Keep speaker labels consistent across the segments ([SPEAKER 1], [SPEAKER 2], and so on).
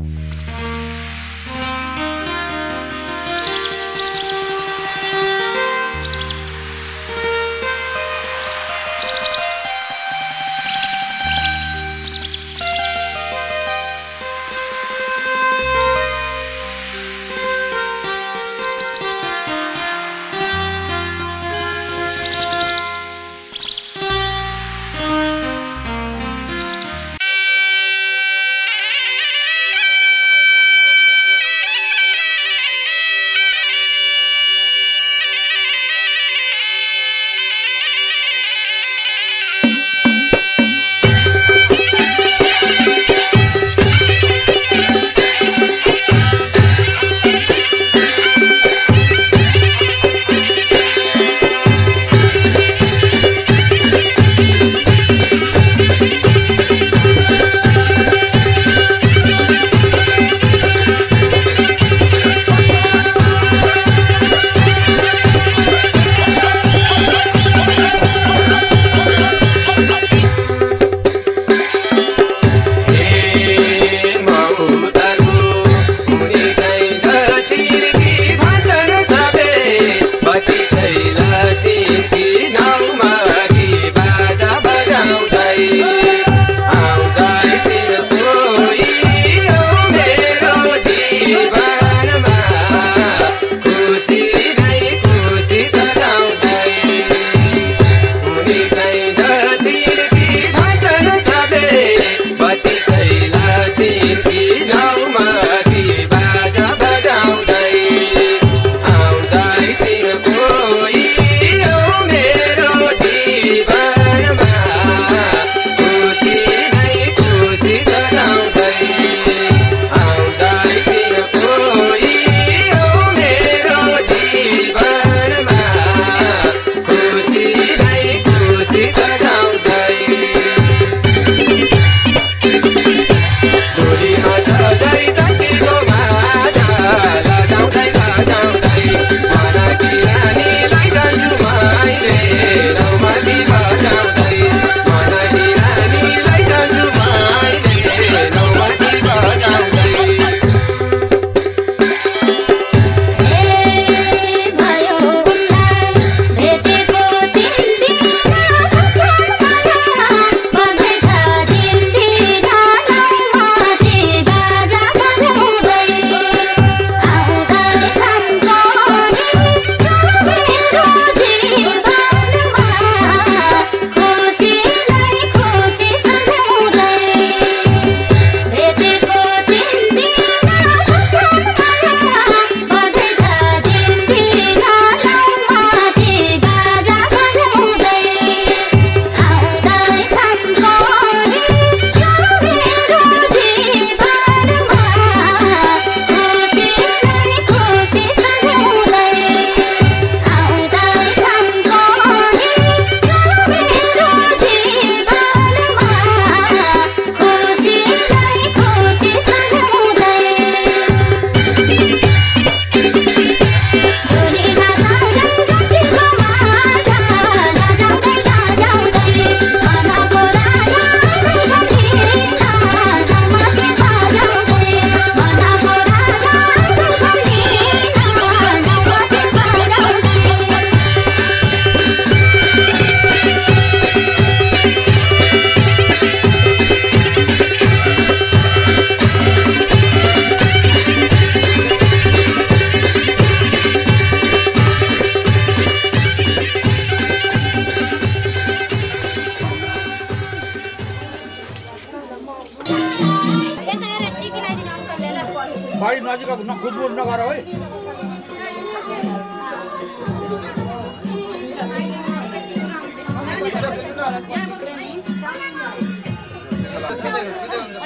[SPEAKER 1] Música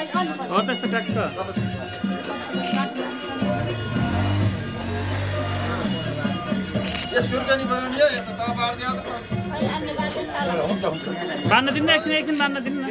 [SPEAKER 1] हो
[SPEAKER 2] त्यस्तो
[SPEAKER 3] ट्याक्क
[SPEAKER 2] बाँध्न दिनु एकछिन एकछिन बाँध्न दिनु न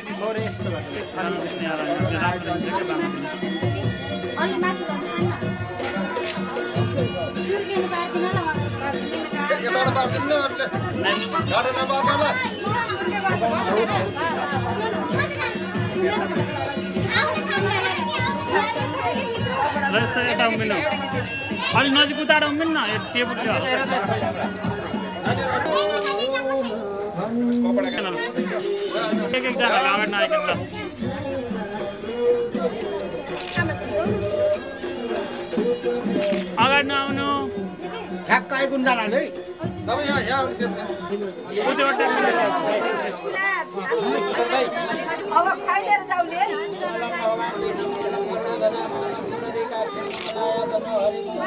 [SPEAKER 3] ल यस्तो यता उम्किनु अलि नजिक उताएर उम्किनु न टेबल एक एकजनालाई अगाडि नआइकन ल अगाडि नआउनु
[SPEAKER 4] ठ्याक्क आइपुग्नु जाला है
[SPEAKER 5] अब खाइदिएर जाउने
[SPEAKER 6] टोपीमा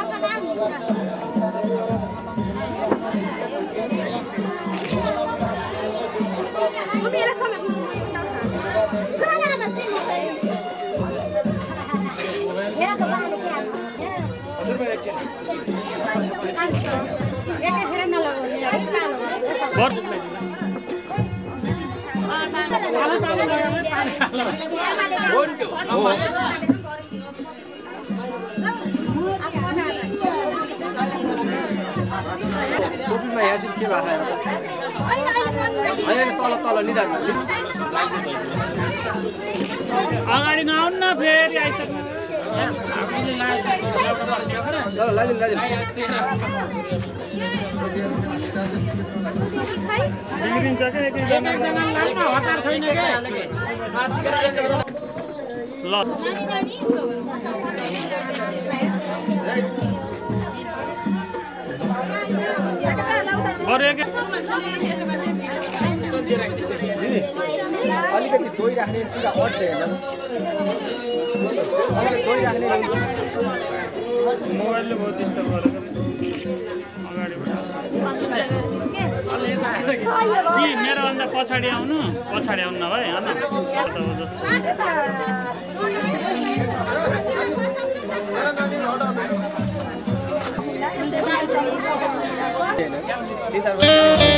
[SPEAKER 6] यहाँ चाहिँ के भएको तल तल निधारमा।
[SPEAKER 3] अगाडि नआउनु न फेरि आइसक्नु।
[SPEAKER 6] ल
[SPEAKER 3] क्या
[SPEAKER 6] अलिकति दोही राख्ने पुरा अड्छ हेर्नु अलिकति दोही राख्ने
[SPEAKER 3] मोबाइलले बहुत डिस्टर्ब पछाडि आउनु पछाडि आउनु न भाइ होइन जस्तो
[SPEAKER 7] जिन्दगीको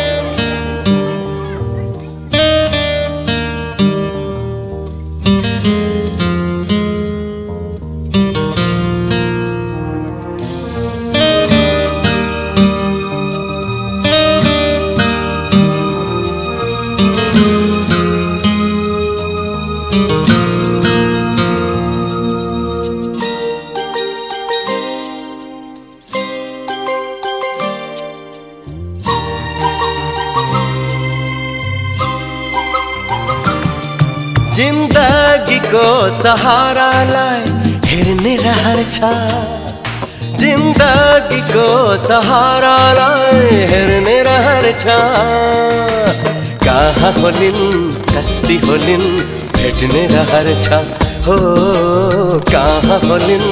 [SPEAKER 7] सहारालाई हेर्ने रहर छ। जिन्दगीको सहारालाई हेर्ने रहर छ। कहाँ होलिन् कस्ती होलिन् भेट्ने रहर छ। हो कहाँ होलिन्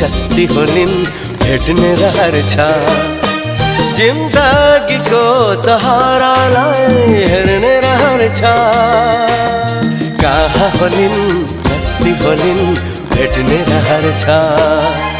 [SPEAKER 7] कस्ती होलिन् भेट्ने रहर छ। जिन्दगीको सहारालाई हेर्ने रहर छ। कहाँ होलिन् कस्ती होलिन् भेट्ने रहर छ।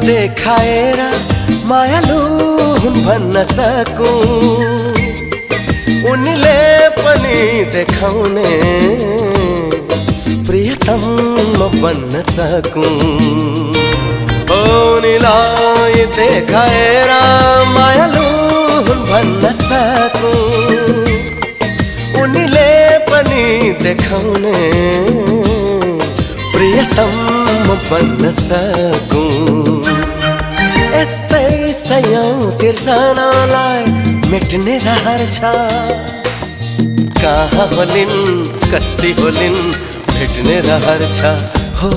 [SPEAKER 7] देखाएर मायालु हुन् भन्न सकौँ। उनीले पनि देखाउने प्रियतम म बन्न सकौँ। उनीलाई देखाएर मायालु हुन् भन्न सकौँ। उनीले पनि देखाउने प्रियतम बन्न सकौँ। यस्तै सयौँ तिर्सनालाई मेट्ने रहर छ। कहाँ होलिन् कस्ती होलिन् भेट्ने रहर छ। हो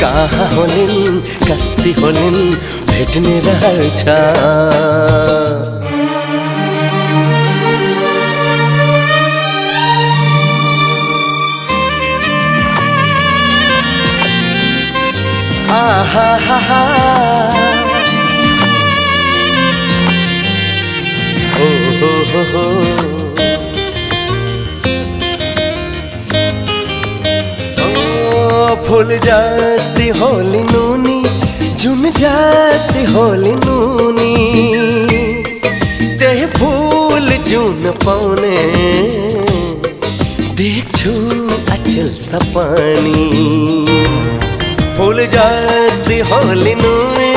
[SPEAKER 7] कहाँ होलिन् कस्ती होलिन् भेट्ने रहर छ। आहा हा हा हो हो हो फुल जस्ती होली नुनी जुन जस्ती होली नुनी। त्यही फुल जुन पाउने, देख्छु अचल सपनी। ಭೂಲ್ ಜಾಸ್ತಿ ಹೋಲಿನೂನಿ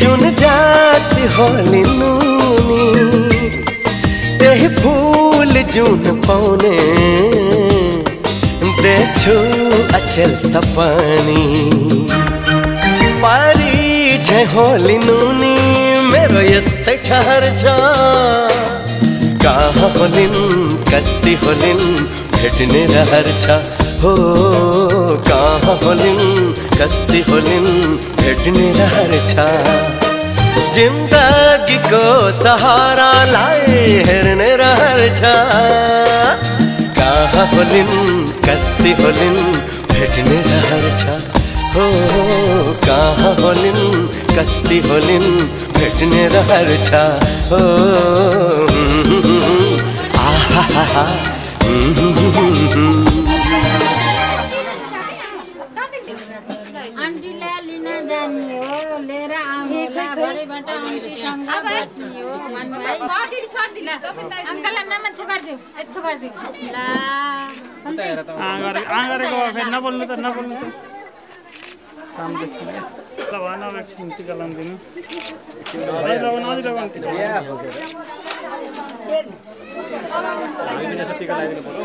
[SPEAKER 7] ಜುನ್ ಜಾಸ್ತಿ ಹೋಲಿನೂನಿ ಎಹ್ ಭೂಲ್ ಜುನ್ ಪೌನೆ देखो अचल सपानी। पारी छे होली नूनी, मेरो यस्त ठहर जा। कहाँ होलिन, कस्ती होलिन, भेटने रहर छा हो, कहाँ होलिन कस्ती होलिन् भेट्ने रहर छ। जिन्दगीको सहारालाई हेर्ने रहर छ। कहाँ होलिन् कस्ती होलिन् भेट्ने रहर छ। हो कहाँ होलिन् कस्ती होलिन् भेट्ने रहर छ। हो
[SPEAKER 2] फेरि नबोल्नु त नबोल्नु त काम भएन टिका लगाउनु टिका लगाइदिनु पऱ्यो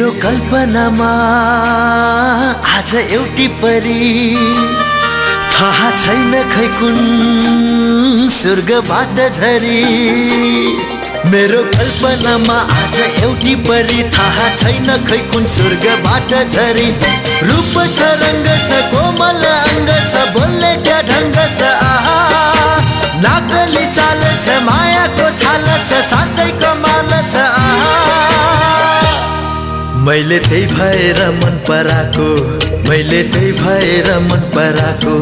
[SPEAKER 8] मेरो कल्पनामा आज एउटी परी। थाहा छैन खै कुन स्वर्गबाट झरी। मेरो कल्पनामा आज एउटी परी। थाहा छैन खै कुन स्वर्गबाट झरी। रूप छ रङ्ग छ कोमल अङ्ग छ बोल्ने क्या ढङ्ग छ आहा। नाकली चाल छ मायाको छाल छ साँच्चै कमाल छ मैले त्यही भएर मन पराएको मैले त्यही भएर मन पराएको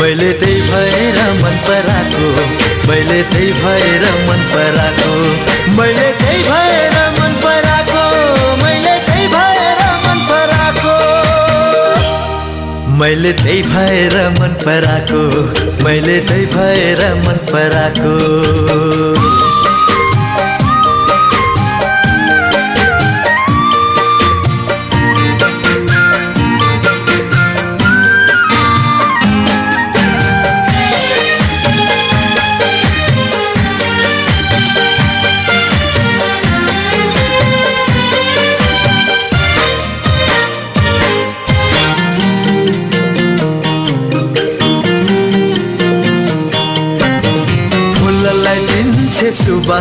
[SPEAKER 8] मैले त्यही भएर मन पराएको मैले त्यही भएर मन पराएको मैले त्यही भएर मन पराएको मैले त्यही भएर मन पराएको। मैले त्यही भएर मन पराएको मैले त्यही भएर मन पराएको।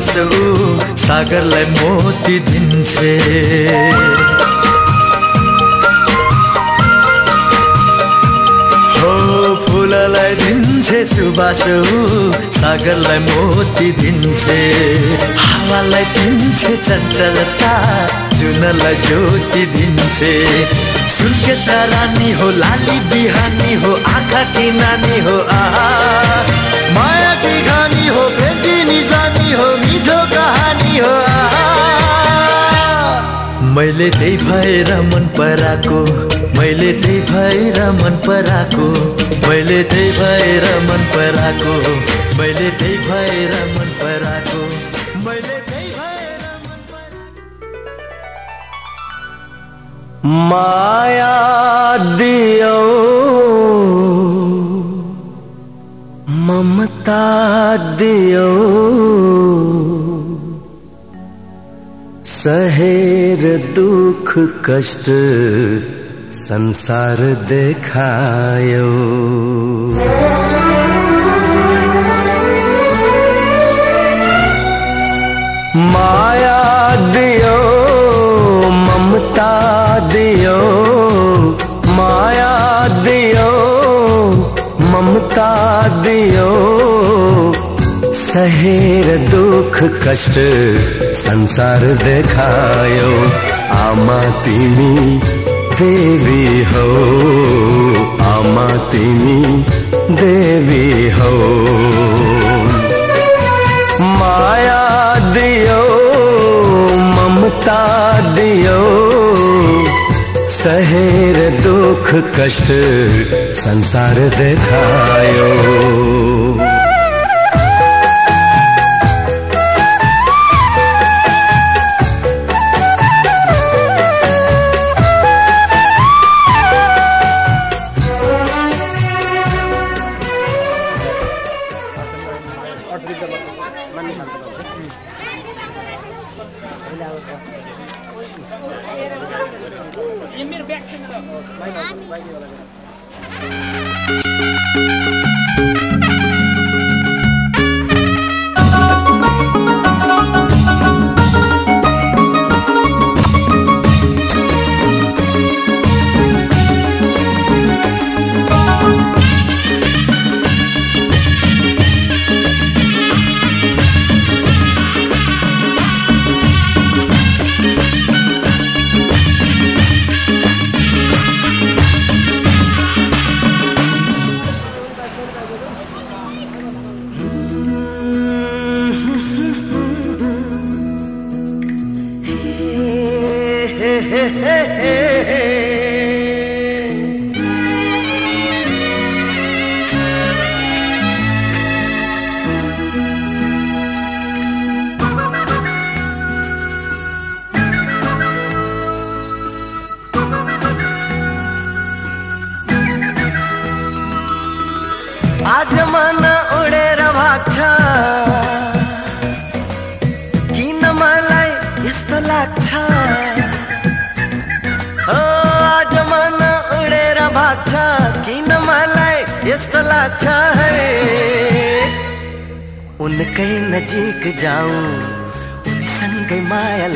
[SPEAKER 8] ऊ सागरलाई मोती दिन्छे हो फुललाई दिन्छे सुबास सागरलाई मोती दिन्छे हावालाई दिन्छे चञ्चलता जुनलाई ज्योति दिन्छे सुर्खेत रानी हो लाली बिहानी हो आँखा की नानी हो आहा। माया की खानी हो बेटी निशानी हो मिठो कहानी हो। मैले त्यही भएर मन पराएको मैले त्यही भएर मन पराएको मैले त्यही भएर मन पराएको मैले त्यही भएर मन पराएको मैले त्यही भएर
[SPEAKER 7] माया दियो। ममता दियो। सहेर दुख कष्ट संसार देखायो। माया दियो ममता दियो माया दियो। दियो सहेर दुख कष्ट, संसार देखायो आमा तिमी देवी हो आमा तिमी देवी हो। माया दियो, ममता दियो, सहेर दुख कष्ट संसार देखायो।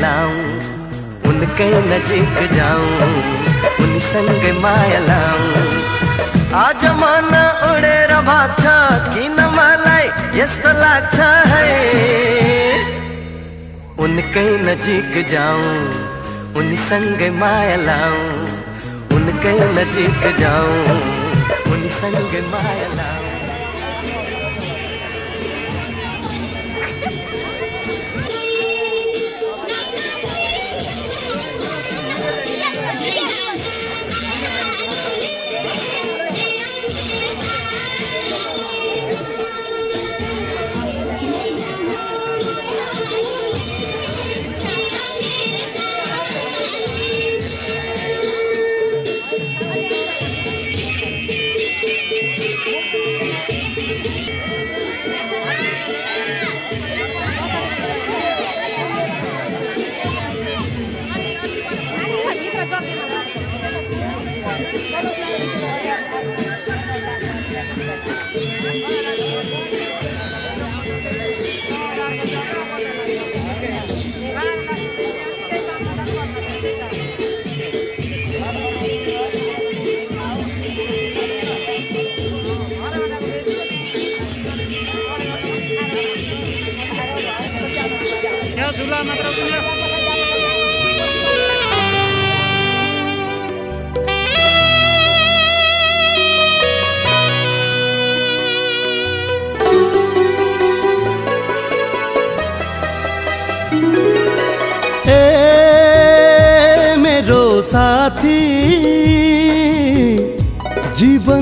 [SPEAKER 7] लाऊं, उनकै नजिक जाऊँ उनसँगै माया लाऊं। आज मन उडेर भाग्छ किन मलाई यस्तो लाग्छ है। उनकै नजिक जाऊँ उनीसँगै माया लाऊं, उनकै नजिक जाऊँ उनीसँगै माया लाऊं।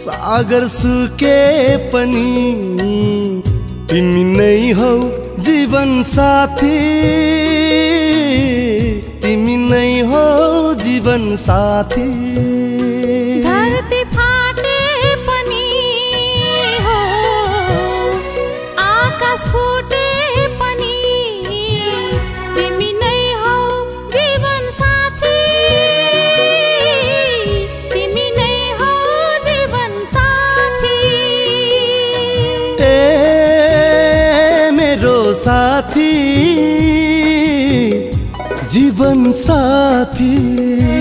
[SPEAKER 9] सागर सुके पनि तिमी नै हौ जीवन साथी। तिमी नै हौ जीवन साथी।
[SPEAKER 6] साथी।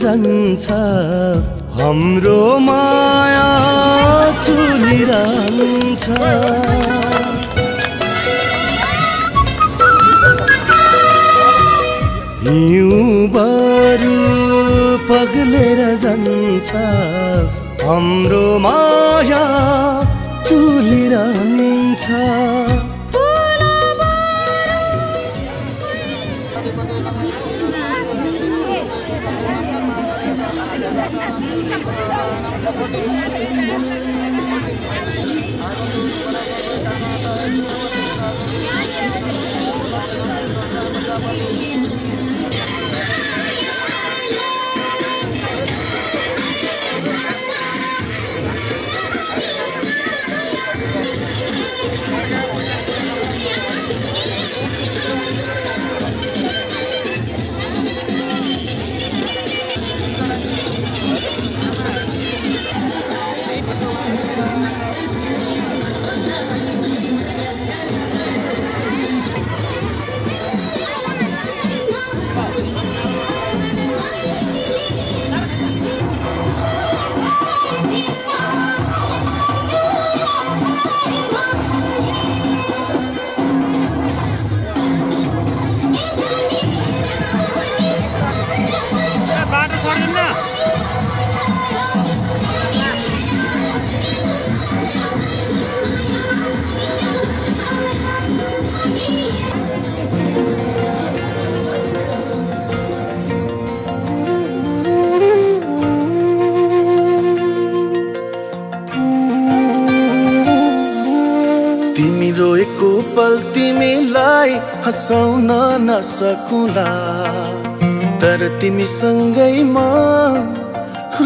[SPEAKER 9] जान्छ हाम्रो माया चुलिरहन्छ। हिउँ बरु पग्लेर जान्छ। हाम्रो माया चुलिरहन्छ। तिमीलाई हँसाउन नसकुला। तर तिमीसँगै म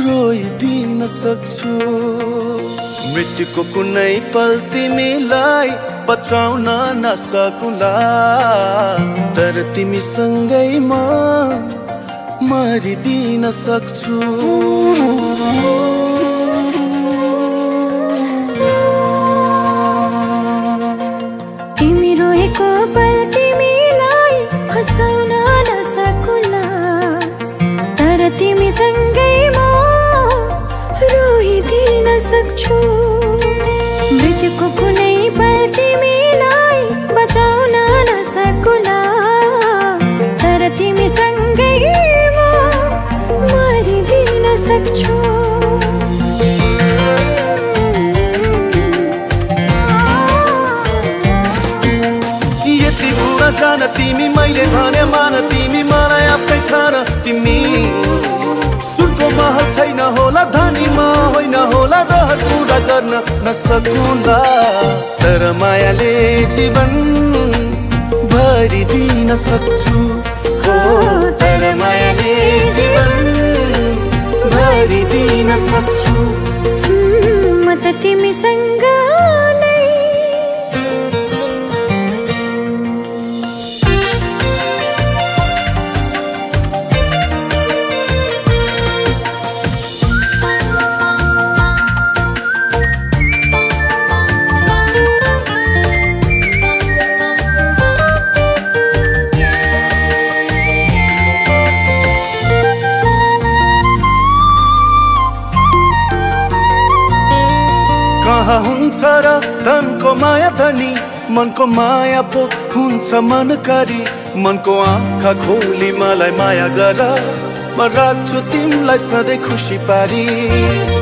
[SPEAKER 9] रोइदिन सक्छु। मृत्युको कुनै पल तिमीलाई बचाउन नसकुला। तर तिमीसँगै म मरिदिन सक्छु। गर्न नसकुला तर मायाले जीवन भरिदिन सक्छु हो तर मायाले जीवन भरिदिन सक्छु
[SPEAKER 6] म त तिमीसँग
[SPEAKER 10] हुन्छ र धनको माया धनी मनको माया पो हुन्छ मनकारी मनको आँखा खोली मलाई माया गर म राख्छु तिमीलाई सधैँ खुसी पारी।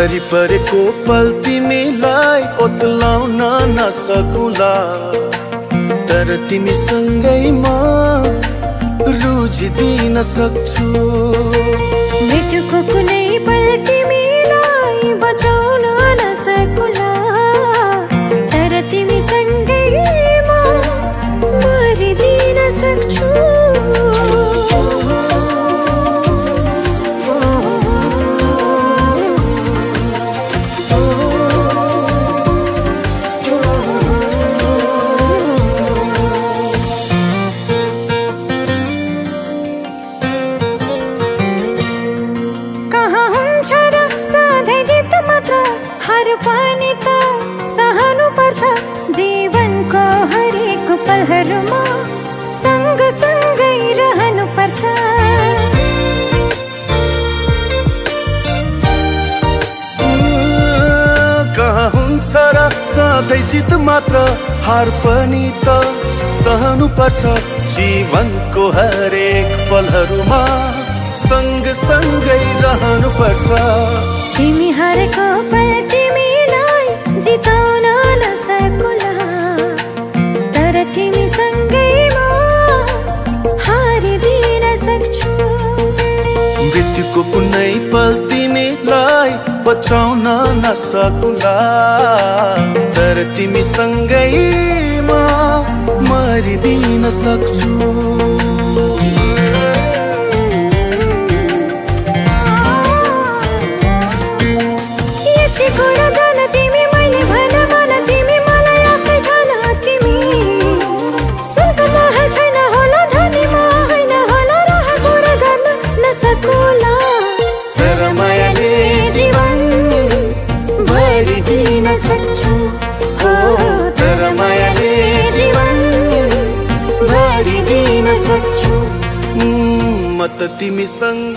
[SPEAKER 10] झरी परेको पल तिमीलाई ओतलाउन नसकुला। तर तिमीसँगै म रुझिदिन सक्छु।
[SPEAKER 9] हुन्छ र सधैँ जित मात्र हार पनि त सहनु पर्छ। जीवनको हरेक पलहरूमा सँग सँगै रहनु पर्छ। तिमी हारेको पल तिमीलाई जिताउन
[SPEAKER 10] मृत्युको कुनै पल तिमीलाई बचाउन नसकुला। तर तिमीसँगै म मरिदिन सक्छु। त तिमीसँग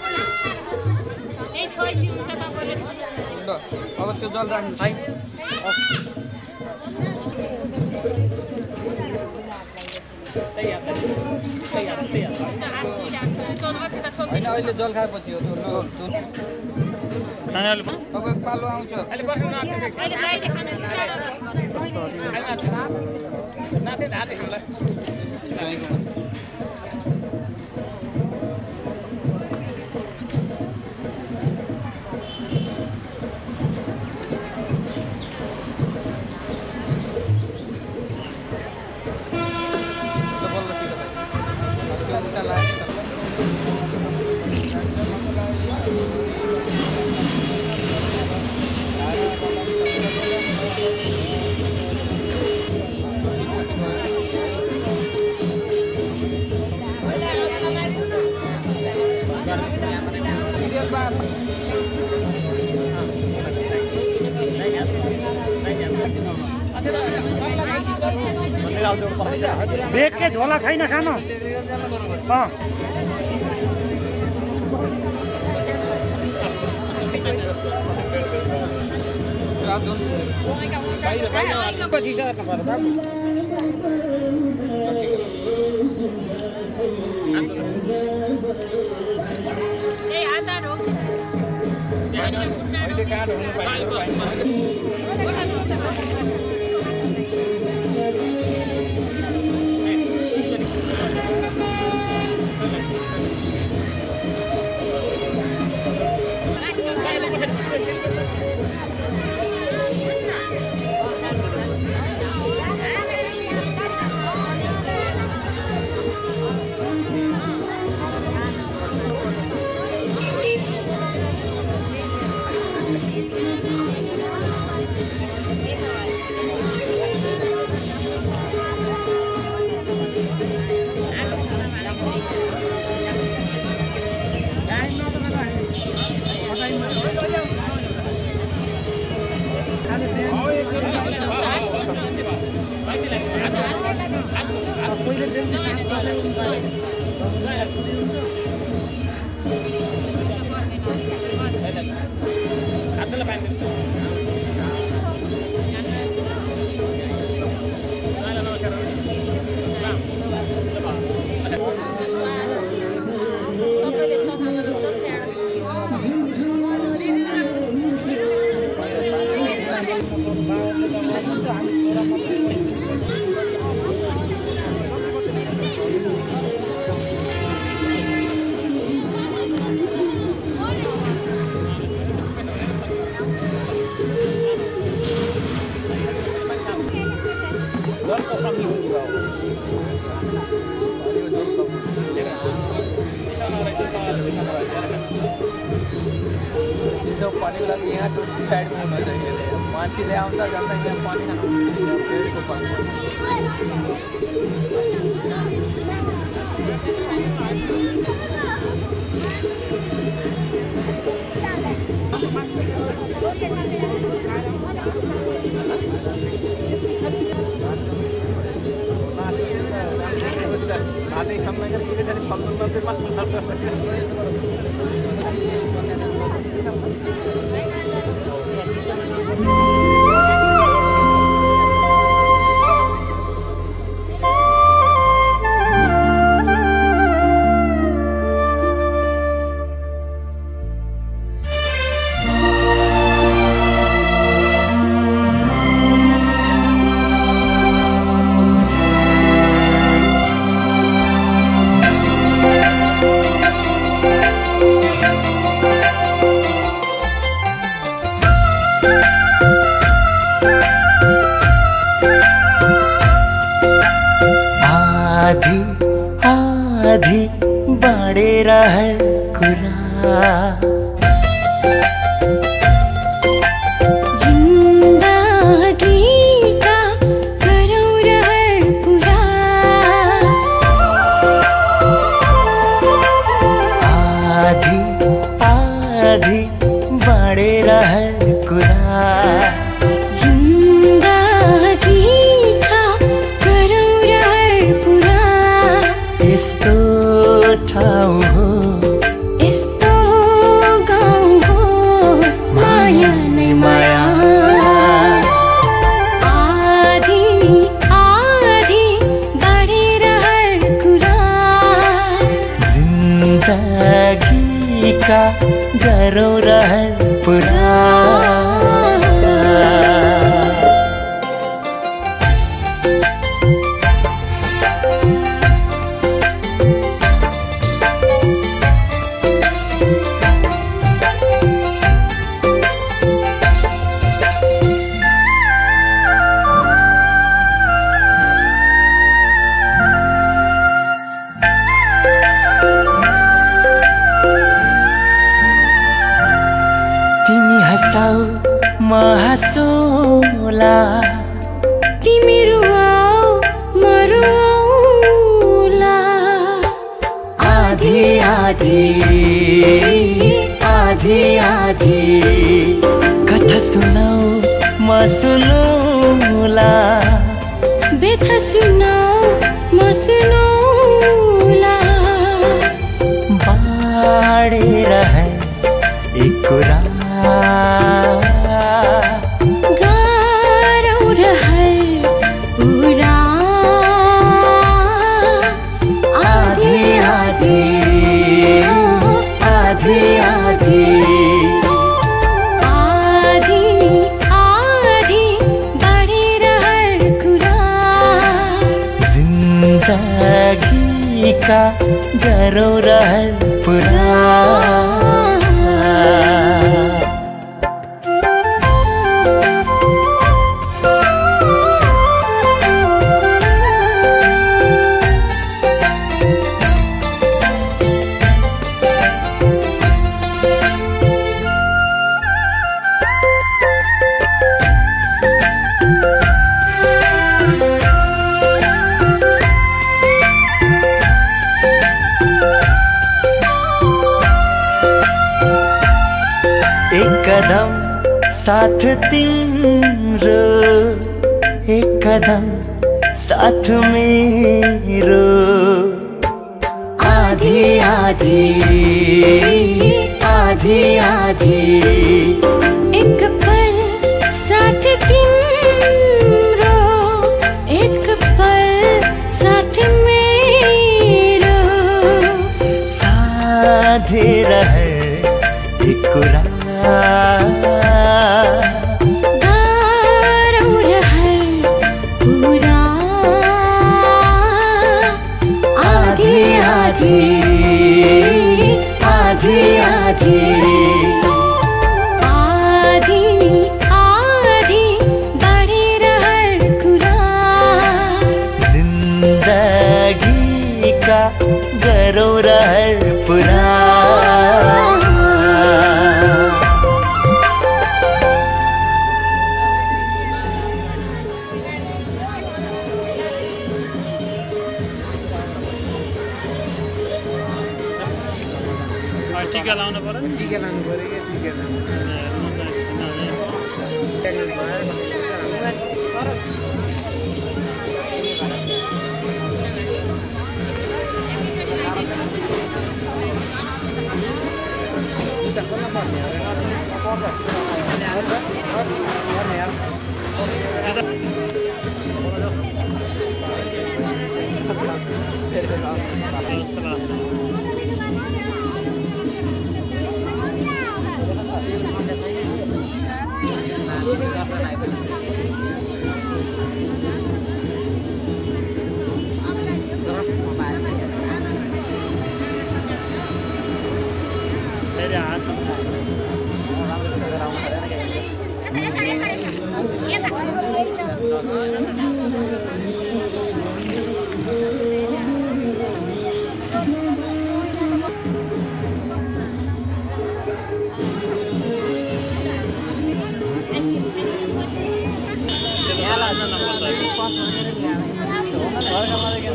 [SPEAKER 11] ल अब त्यो जल राख्नु भाइ होइन अहिले जल खाएपछि हो त्यो तपाईँको पालो आउँछ।
[SPEAKER 10] अहिले
[SPEAKER 3] देख के झोला खाइन खानु अँ
[SPEAKER 11] मान्छेले आउँदा जाँदा यहाँ पानी खानु फेरिको पानी
[SPEAKER 12] हातै सम्मान के गरी फलफुलमा चाहिँ
[SPEAKER 13] का घरों रहन पुराना आधी आधी आधी।
[SPEAKER 12] एक पल साथ तिम्रो एक पल साथ मेरो।
[SPEAKER 13] साधे रहे एक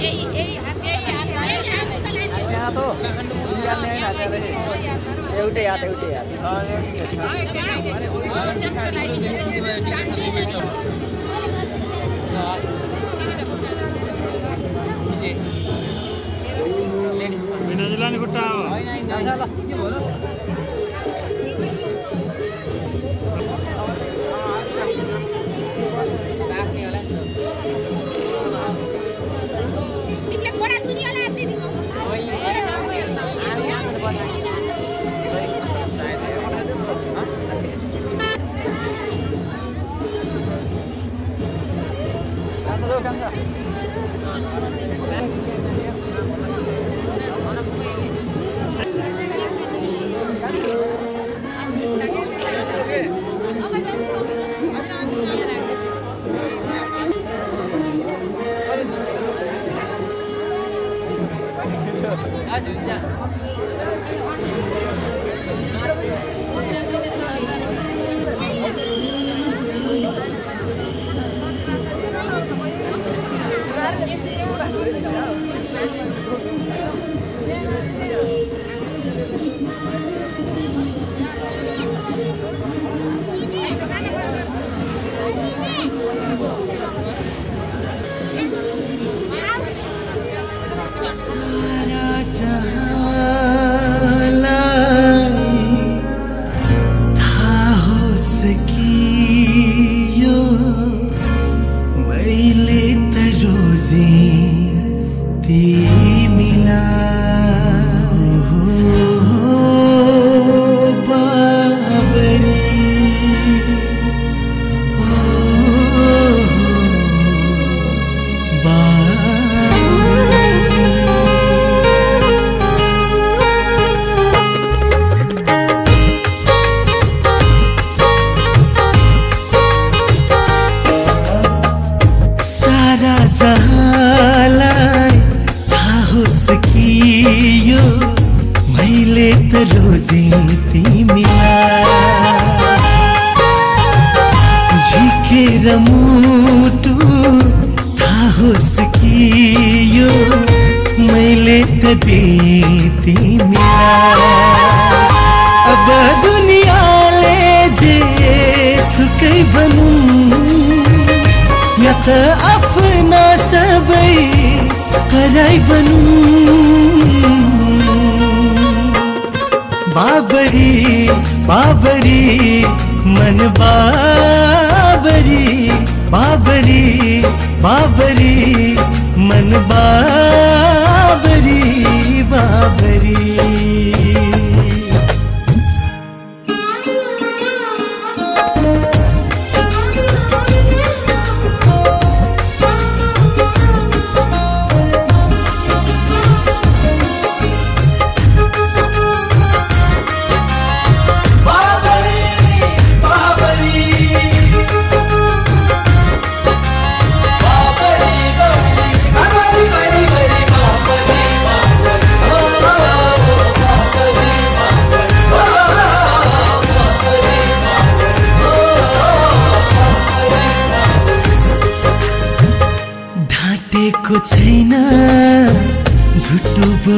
[SPEAKER 14] Hey,
[SPEAKER 15] hey, hey, hey. तो
[SPEAKER 10] एउटै याद एउटै याद
[SPEAKER 2] लाने खुट्टा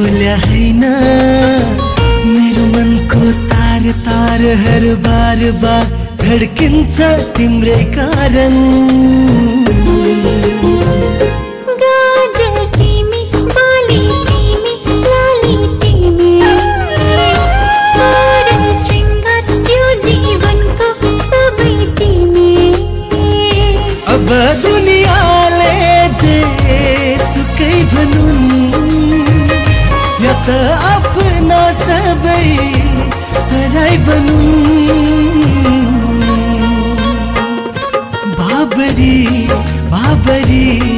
[SPEAKER 12] ल्याइन मेरो मनको तार तारहरू बार बार धड्किन्छ तिम्रै कारण। मैं बनूं। बाबरी बाबरी।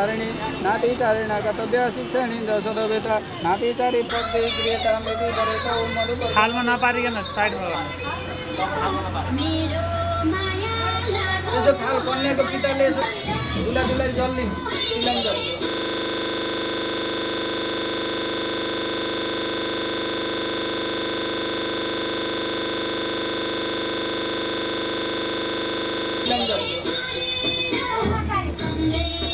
[SPEAKER 10] तारिणी नाति तारिणा कर्तव्य शिक्षणी दशदवेता नाति चारि पत्ते क्रियता मिति गरेता ओम मधुपर
[SPEAKER 2] खालमा नपारिकन साइडमा
[SPEAKER 10] खाल कन्याको पिताले यसो दुला दुला जल्दी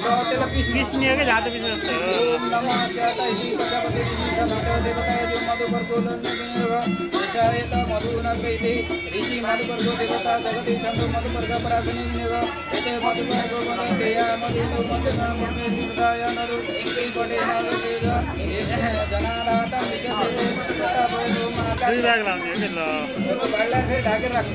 [SPEAKER 10] त्यसलाई पिस
[SPEAKER 2] पिस्ने हो कि जाँदो पिस्ने जस्तो
[SPEAKER 10] श्री प्रजापति ऋषि मधुपर्को देवता एते
[SPEAKER 2] ल
[SPEAKER 10] ढाकेर राख्नु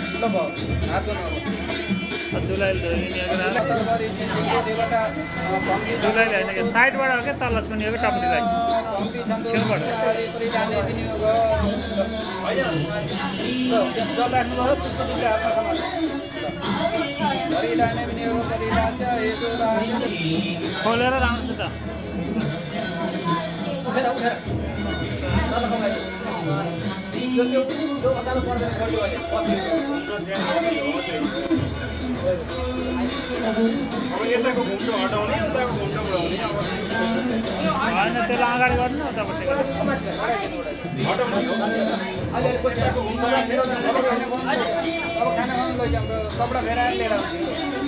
[SPEAKER 10] ल भयो हात धुनु
[SPEAKER 2] दुलाई
[SPEAKER 10] देवता भङ्गी
[SPEAKER 2] दुलाई ल्याउने कि साइडबाट हो क्या तल
[SPEAKER 10] भङ्गी छन्दो
[SPEAKER 2] छेउबाट
[SPEAKER 10] विनियोग परिधान छ
[SPEAKER 2] खोलेर त
[SPEAKER 10] कमाइ त्यो त्यो त्यो अदालो पर्दैन खल्यो
[SPEAKER 2] होइन त्यसलाई अगाडि गर्नु
[SPEAKER 10] अब खाना कपडा लिएर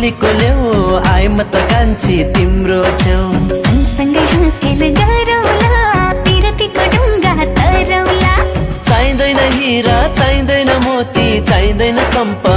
[SPEAKER 12] खाने
[SPEAKER 8] गोलीको ल्याउ आए म त कान्छी तिम्रो छेउ।
[SPEAKER 12] सँगसँगै हाँस खेल गरौला पिरतीको ढुङ्गा तरौला
[SPEAKER 8] चाहिँदैन हिरा चाहिँदैन मोती चाहिँदैन सम्पत्ति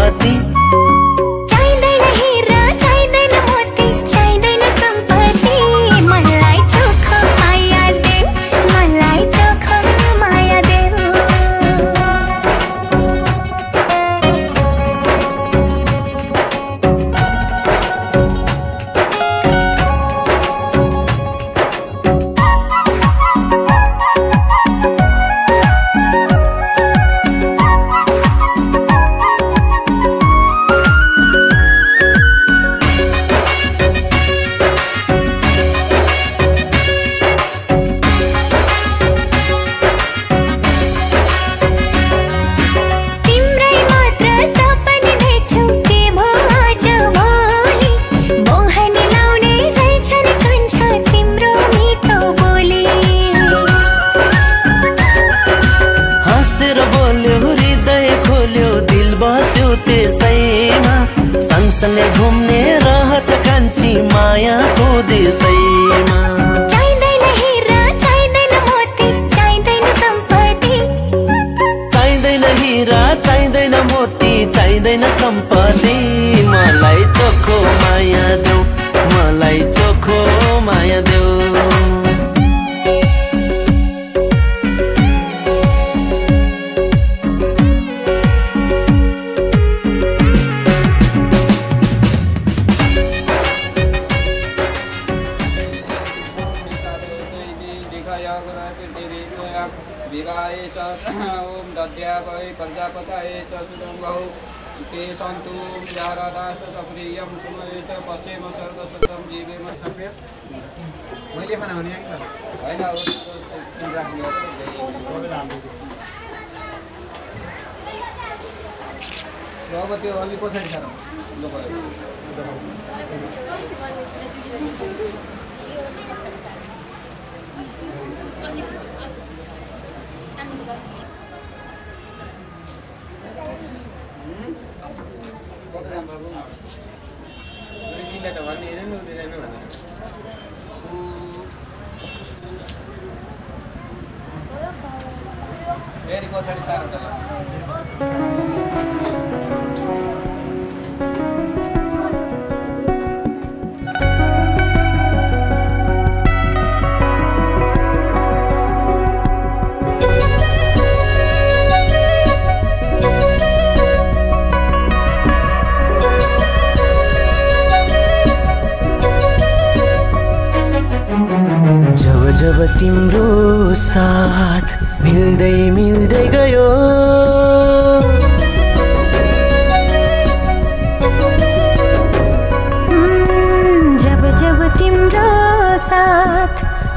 [SPEAKER 2] day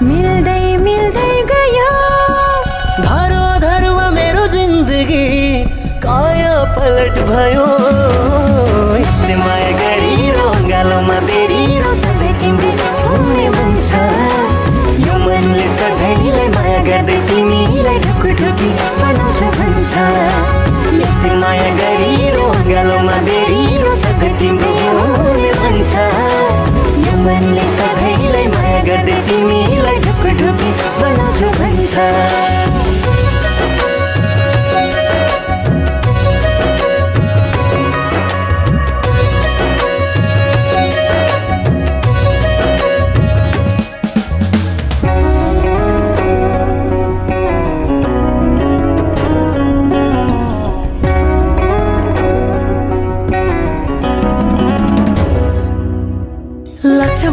[SPEAKER 2] मिल्दै मिल्दै गयो। धरो धरुवा मेरो जिन्दगी काया पलट भयो। यस्तै माया गरिरो गालोमा बेरिरो सधैँ तिम्रो हुने मन छ यो मनले सधैँलाई माया गर्दै तिमीलाई ढुकुढुकी बनाउँछ भन्छ। यस्तै माया गरिरो गालोमा बेरिरो सधैँ तिम्रो हुने मन छ यो मनले सधैँलाई माया गर्दै तिमीलाई ढुकुढुकी बनाउँछ भन्छ।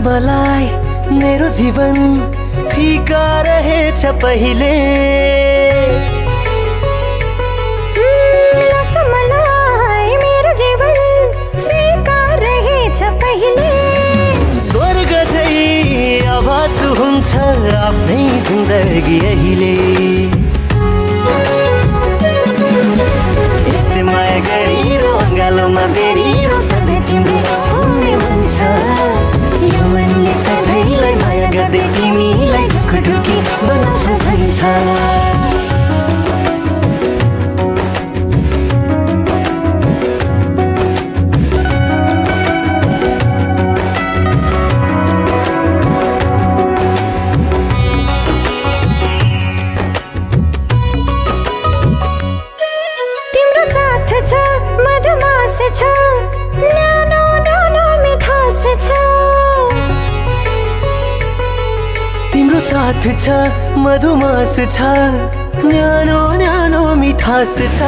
[SPEAKER 2] मलाई मेरो जीवन फिका रहेछ पहिले।
[SPEAKER 12] मलाई मेरो जीवन फिका रहेछ पहिले।
[SPEAKER 2] स्वर्ग झै आभास हुन्छ आफ्नै जिन्दगी अहिले। यस्तै माया गरिरो गालोमा बेरिरो गर्दै तिमीलाई ढुकुढुकी बनाउँछु
[SPEAKER 12] छ मधुमास छ न्यानो न्यानो मिठास छ।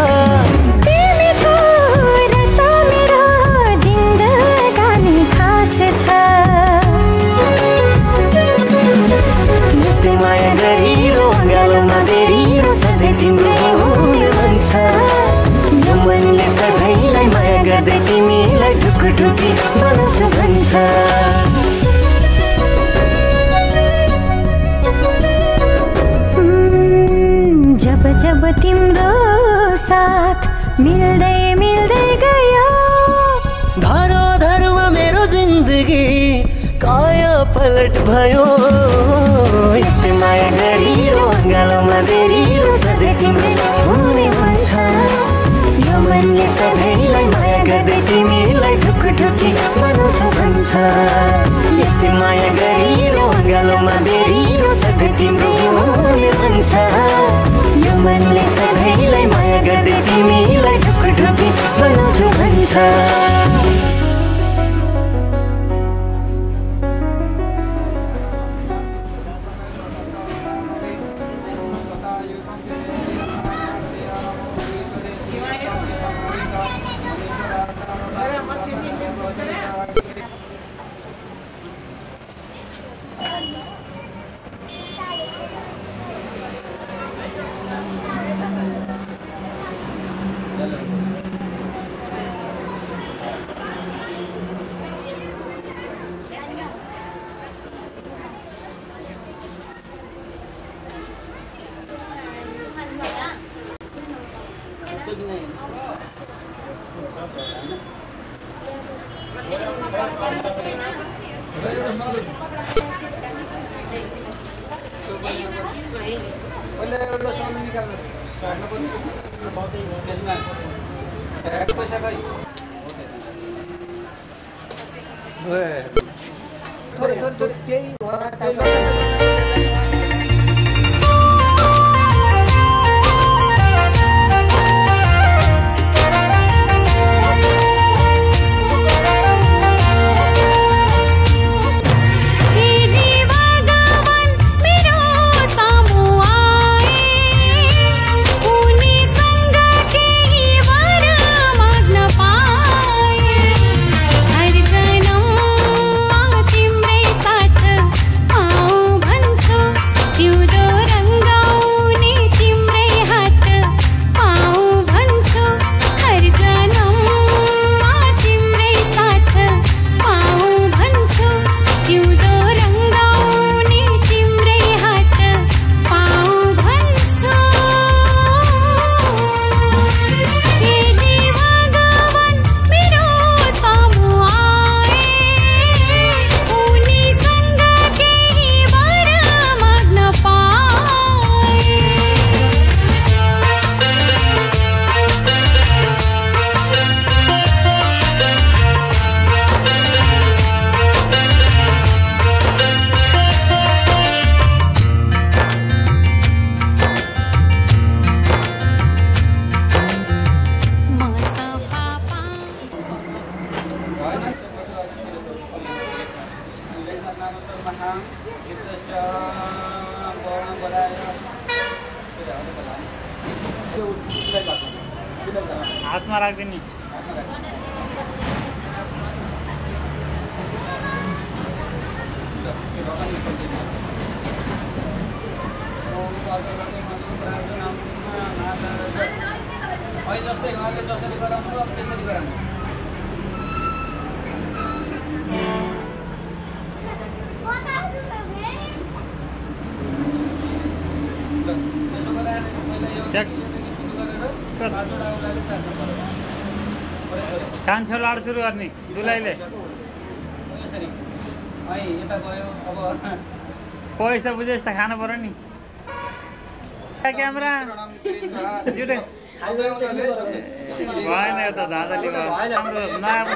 [SPEAKER 2] माया गरिरो गालोमा बेरिरो सधैँ तिम्रो हुने मन छ। यो मनले सधैँलाई माया गर्दै तिमीलाई ढुकुढुकी बनाउँछु भन्छ। भयो। यस्तै माया गरिरो गालोमा बेरिरो सधैँ तिम्रो हुने मन छ यो मनले सधैँलाई माया गर्दै तिमीलाई ढुकुढुकी बनाउँछु भन्छ। यस्तै माया गरिरो गालोमा बेरिरो सधैँ तिम्रो हुने मन छ यो मनले सधैँलाई माया गर्दै तिमीलाई ढुकुढुकी बनाउँछु भन्छ।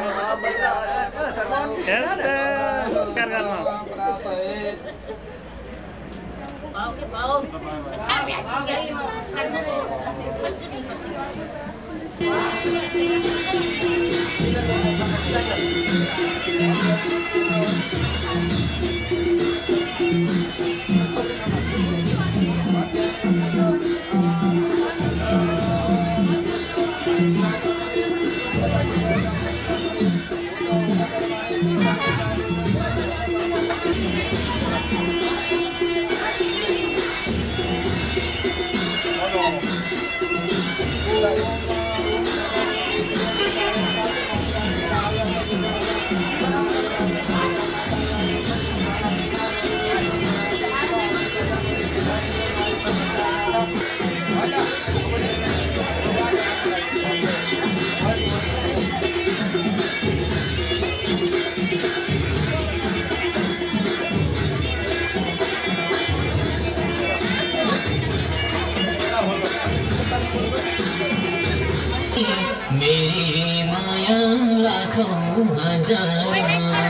[SPEAKER 10] नयाँ हेर त, उपकार गर्नु
[SPEAKER 8] मेरी माया लाखौँ हजार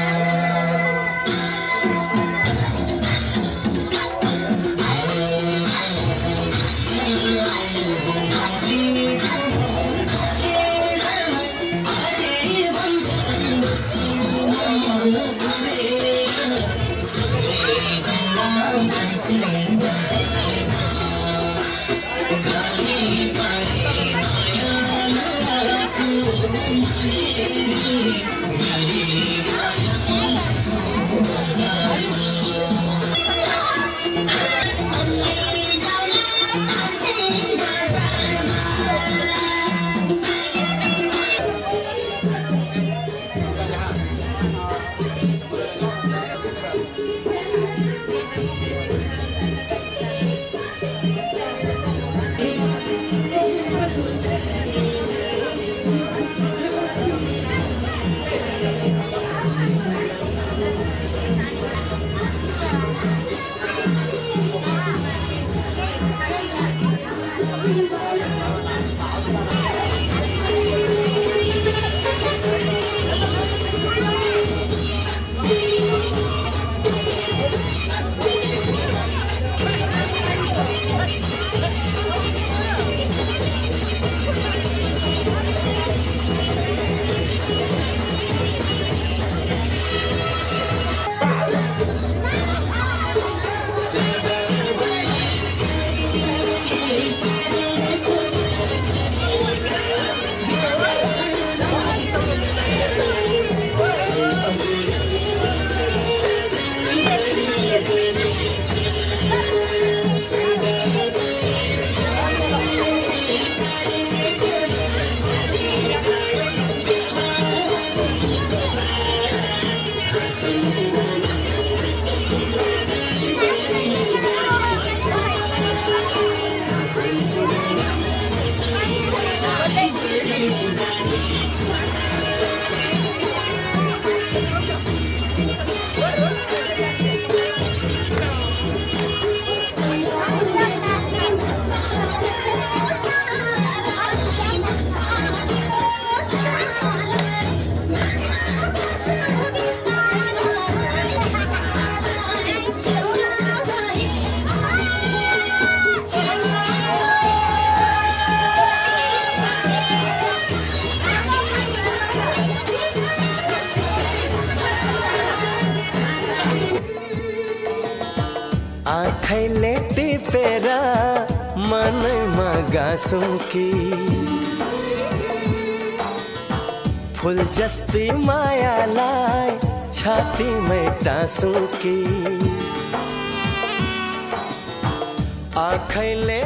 [SPEAKER 7] सांसों की। फुल जस्ती माया लाए छाती में टांसों की। आँखें ले